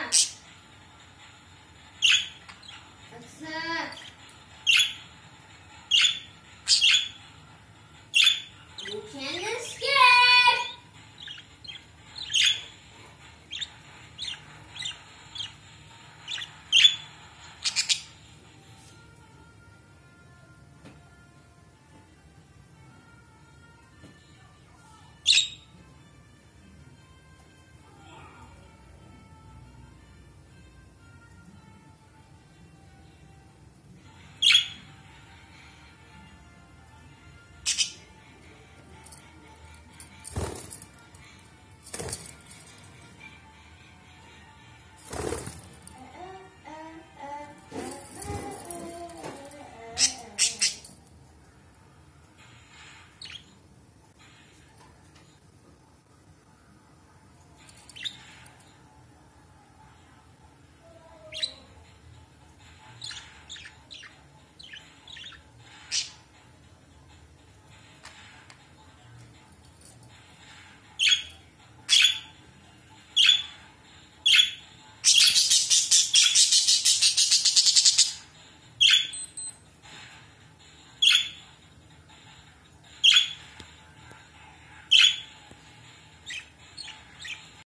Mom.